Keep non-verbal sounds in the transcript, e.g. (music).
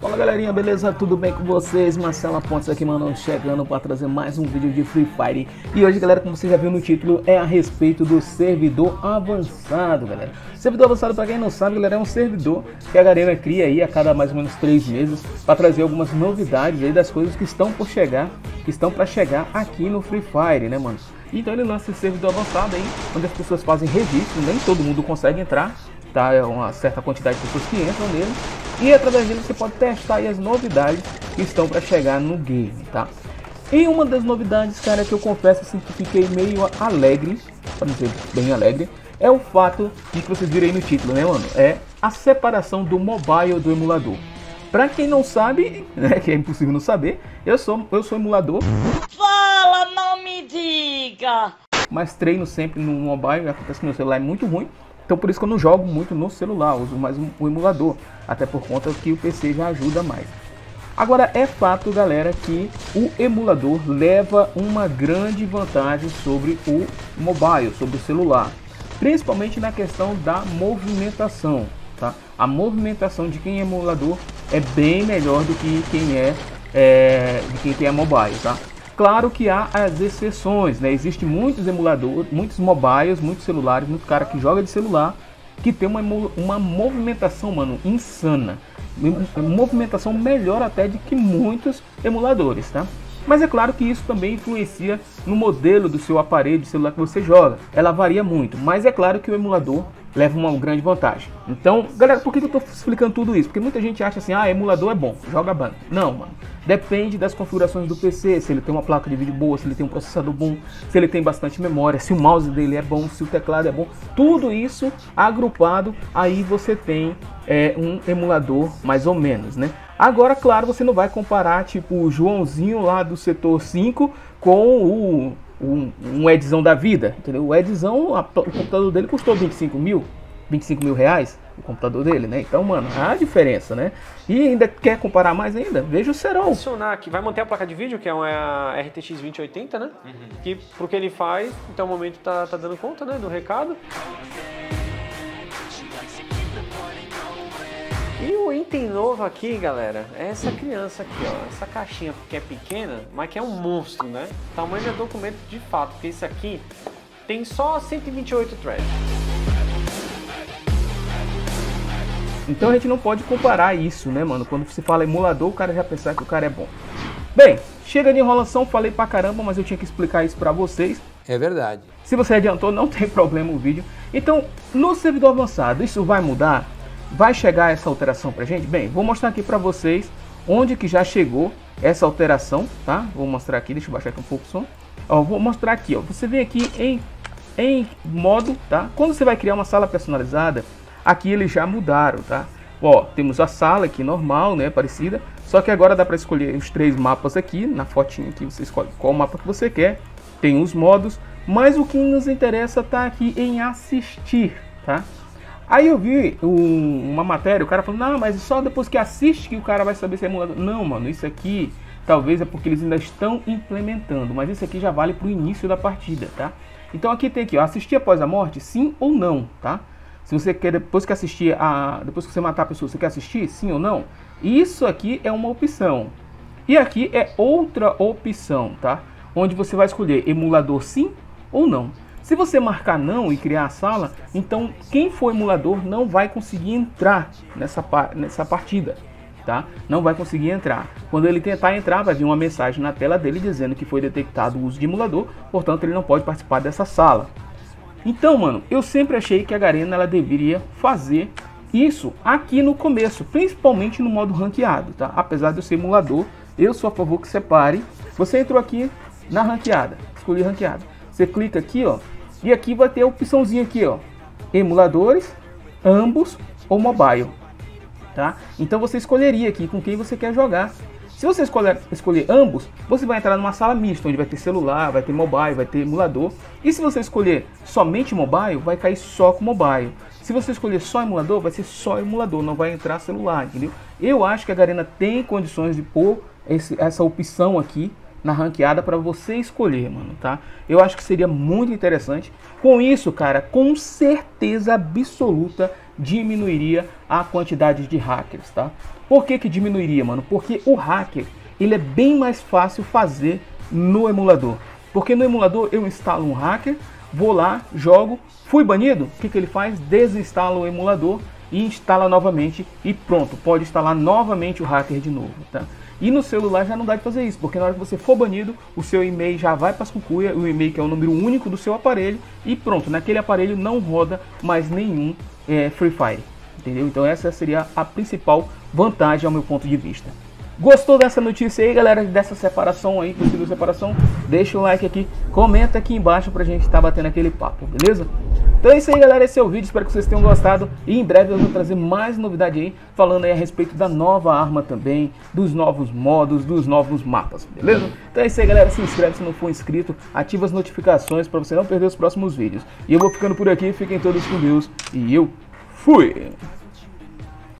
Fala galerinha, beleza? Tudo bem com vocês? Marcela Pontes aqui, mano, chegando para trazer mais um vídeo de Free Fire. E hoje, galera, como você já viu no título, é a respeito do servidor avançado, galera. Servidor avançado, para quem não sabe, galera, é um servidor que a Garena cria aí a cada mais ou menos três meses para trazer algumas novidades aí das coisas que estão por chegar, que estão para chegar aqui no Free Fire, né, mano? Então ele lança esse servidor avançado aí, onde as pessoas fazem registro, nem todo mundo consegue entrar, tá? É uma certa quantidade de pessoas que entram nele. E através dele você pode testar as novidades que estão para chegar no game, tá? E uma das novidades, cara, que eu confesso assim que fiquei meio alegre, para dizer bem alegre, é o fato de que vocês viram aí no título, né, mano? É a separação do mobile do emulador. Pra quem não sabe, (laughs) né, que é impossível não saber, eu sou, eu sou emulador. Fala, não me diga! Mas treino sempre no mobile, acontece que meu celular é muito ruim. Então por isso que eu não jogo muito no celular, uso mais o emulador, até por conta que o PC já ajuda mais. Agora é fato, galera, que o emulador leva uma grande vantagem sobre o mobile, sobre o celular, principalmente na questão da movimentação. Tá? A movimentação de quem é emulador é bem melhor do que quem é, é de quem tem a mobile, tá? Claro que há as exceções, né? Existem muitos emuladores, muitos mobiles, muitos celulares, muito cara que joga de celular que tem uma, uma movimentação, mano, insana. Movimentação melhor até de que muitos emuladores, tá? Mas é claro que isso também influencia no modelo do seu aparelho de celular que você joga. Ela varia muito, mas é claro que o emulador leva uma grande vantagem. Então, galera, por que eu estou explicando tudo isso? Porque muita gente acha assim, ah, emulador é bom, joga banco. Não, mano. Depende das configurações do PC, se ele tem uma placa de vídeo boa, se ele tem um processador bom, se ele tem bastante memória, se o mouse dele é bom, se o teclado é bom. Tudo isso agrupado, aí você tem é, um emulador mais ou menos, né? Agora, claro, você não vai comparar tipo o Joãozinho lá do setor 5 com o um, um Edzão da vida, entendeu? O Edzão, a, o computador dele custou 25 mil, 25 mil reais, o computador dele, né? Então, mano, há diferença, né? E ainda quer comparar mais ainda? Veja o Serol. Adicionar aqui, vai manter a placa de vídeo, que é uma RTX 2080, né? Uhum. Que pro que ele faz, então o momento tá, tá dando conta, né, do recado. Item novo aqui, galera, é essa criança aqui, ó. Essa caixinha que é pequena, mas que é um monstro, né? Tamanho é documento de fato, porque esse aqui tem só 128 threads. Então a gente não pode comparar isso, né, mano? Quando você fala emulador, o cara já pensar que o cara é bom. Bem, chega de enrolação, falei pra caramba, mas eu tinha que explicar isso pra vocês. É verdade. Se você adiantou, não (laughs) tem problema o vídeo. Então, no servidor avançado, isso vai mudar? Vai chegar essa alteração pra gente? Bem, vou mostrar aqui pra vocês onde que já chegou essa alteração, tá? Vou mostrar aqui, deixa eu baixar aqui um pouco o som. Ó, vou mostrar aqui, ó. Você vem aqui em, em modo, tá? Quando você vai criar uma sala personalizada, aqui eles já mudaram, tá? Ó, temos a sala aqui normal, né, parecida. Só que agora dá para escolher os três mapas aqui, na fotinha aqui você escolhe qual mapa que você quer. Tem os modos, mas o que nos interessa tá aqui em assistir, tá? Aí eu vi um, uma matéria, o cara falou, não, mas só depois que assiste que o cara vai saber se é emulador. Não, mano, isso aqui talvez é porque eles ainda estão implementando, mas isso aqui já vale para o início da partida, tá? Então aqui tem aqui, ó, assistir após a morte, sim ou não, tá? Se você quer, depois que assistir a. Depois que você matar a pessoa, você quer assistir, sim ou não? Isso aqui é uma opção. E aqui é outra opção, tá? Onde você vai escolher emulador sim ou não. Se você marcar não e criar a sala, então quem for emulador não vai conseguir entrar nessa, nessa partida, tá? Não vai conseguir entrar. Quando ele tentar entrar, vai vir uma mensagem na tela dele dizendo que foi detectado o uso de emulador, portanto ele não pode participar dessa sala. Então, mano, eu sempre achei que a Garena ela deveria fazer isso aqui no começo, principalmente no modo ranqueado, tá? Apesar de eu ser emulador, eu sou a favor que separe. Você entrou aqui na ranqueada, escolhi ranqueada. Você clica aqui, ó, e aqui vai ter a opçãozinha aqui, ó, emuladores, ambos ou mobile, tá? Então você escolheria aqui com quem você quer jogar. Se você escolher, escolher ambos, você vai entrar numa sala mista, onde vai ter celular, vai ter mobile, vai ter emulador. E se você escolher somente mobile, vai cair só com mobile. Se você escolher só emulador, vai ser só emulador, não vai entrar celular, entendeu? Eu acho que a Garena tem condições de pôr esse, essa opção aqui na ranqueada para você escolher, mano, tá? Eu acho que seria muito interessante. Com isso, cara, com certeza absoluta, diminuiria a quantidade de hackers, tá? Por que que diminuiria, mano? Porque o hacker, ele é bem mais fácil fazer no emulador. Porque no emulador eu instalo um hacker, vou lá, jogo, fui banido, o que, que ele faz? Desinstala o emulador e instala novamente e pronto, pode instalar novamente o hacker de novo, tá? E no celular já não dá de fazer isso, porque na hora que você for banido, o seu e-mail já vai para as cucuia, o e-mail que é o número único do seu aparelho, e pronto, naquele aparelho não roda mais nenhum é, Free Fire, entendeu? Então essa seria a principal vantagem ao meu ponto de vista. Gostou dessa notícia aí, galera, dessa separação aí, possível separação? Deixa o like aqui, comenta aqui embaixo pra gente estar tá batendo aquele papo, beleza? Então é isso aí, galera, esse é o vídeo, espero que vocês tenham gostado. E em breve eu vou trazer mais novidade aí, falando aí a respeito da nova arma também, dos novos modos, dos novos mapas, beleza? Então é isso aí, galera, se inscreve se não for inscrito, ativa as notificações para você não perder os próximos vídeos. E eu vou ficando por aqui, fiquem todos com Deus. E eu fui!